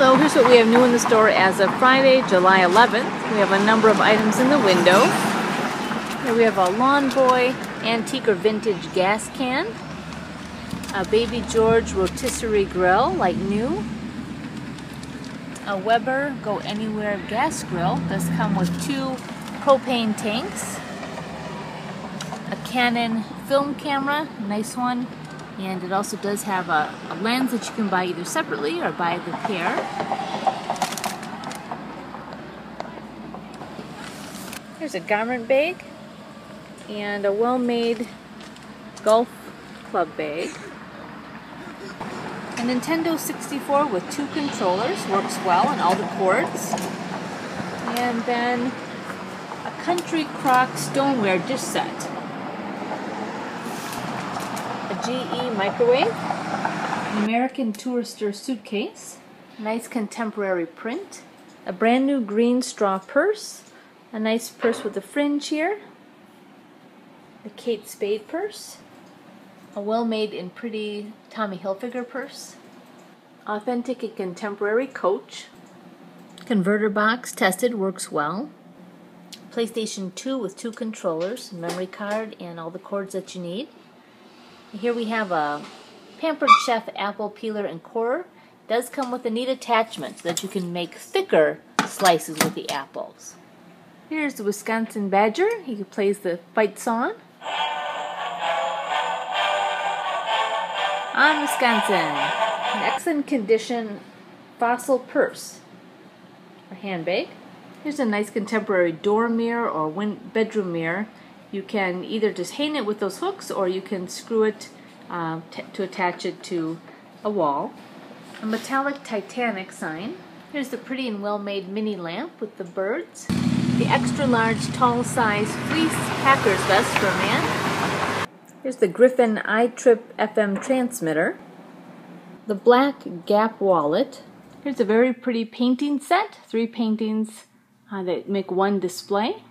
Hello, here's what we have new in the store as of Friday, July 11th. We have a number of items in the window. Here we have a Lawn Boy antique or vintage gas can, a Baby George rotisserie grill, like new, a Weber Go Anywhere gas grill. Does come with two propane tanks, a Canon film camera, nice one, and it also does have a, a lens that you can buy either separately or buy the pair. There's a garment bag and a well-made golf club bag. A Nintendo 64 with two controllers, works well on all the cords. And then a Country Crock stoneware dish set. GE microwave, American Tourister suitcase, nice contemporary print, a brand new green straw purse, a nice purse with a fringe here, the Kate Spade purse, a well-made and pretty Tommy Hilfiger purse, authentic and contemporary coach, converter box tested, works well, PlayStation 2 with two controllers, memory card, and all the cords that you need. Here we have a Pampered Chef apple peeler and corer. It does come with a neat attachment so that you can make thicker slices with the apples. Here's the Wisconsin Badger. He plays the fight song. On Wisconsin, an excellent condition fossil purse or handbag. Here's a nice contemporary door mirror or bedroom mirror you can either just hang it with those hooks or you can screw it uh, to attach it to a wall. A metallic Titanic sign. Here's the pretty and well-made mini lamp with the birds. The extra large tall size fleece packer's vest for a man. Here's the Griffin iTrip FM transmitter. The black Gap wallet. Here's a very pretty painting set. Three paintings uh, that make one display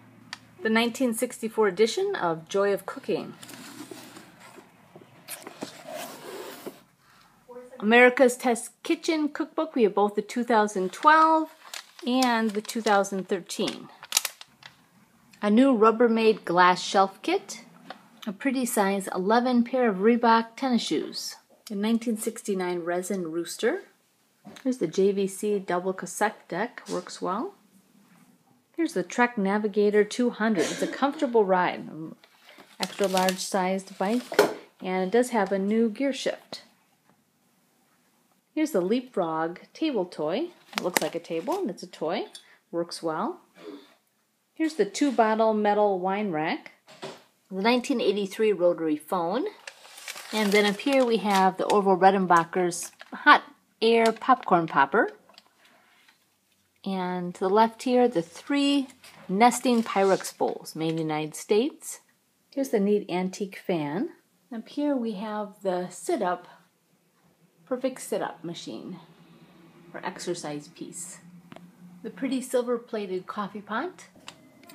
the 1964 edition of Joy of Cooking. America's Test Kitchen Cookbook. We have both the 2012 and the 2013. A new Rubbermaid glass shelf kit. A pretty size 11 pair of Reebok tennis shoes. A 1969 resin rooster. Here's the JVC double cassette deck. Works well. Here's the Trek Navigator 200. It's a comfortable ride, extra large sized bike, and it does have a new gear shift. Here's the Leapfrog table toy. It looks like a table, and it's a toy. Works well. Here's the two bottle metal wine rack. The 1983 rotary phone. And then up here we have the Orville Redenbacher's hot air popcorn popper. And to the left here, the three nesting Pyrex bowls made in the United States. Here's the neat antique fan. Up here we have the sit-up, perfect sit-up machine or exercise piece. The pretty silver-plated coffee pot.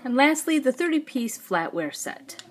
And lastly, the 30-piece flatware set.